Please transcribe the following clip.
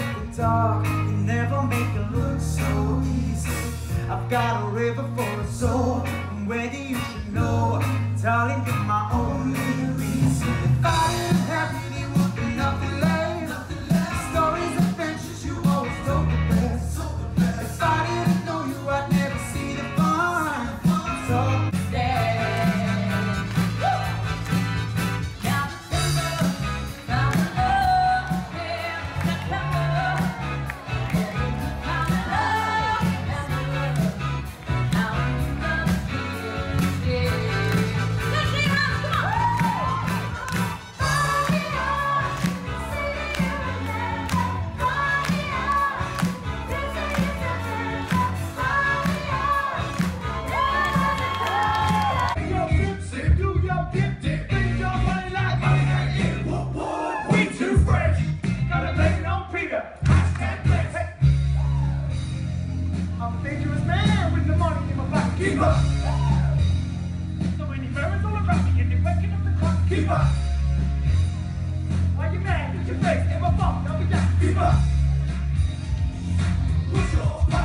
the dark. You never make it look so easy. I've got a river for a soul. And whether you should know Darling, Keeper. The winning fair is all around me and they're waking up the clock. Keeper. Why you mad? Put your face in my phone. Now we got Keeper. Push your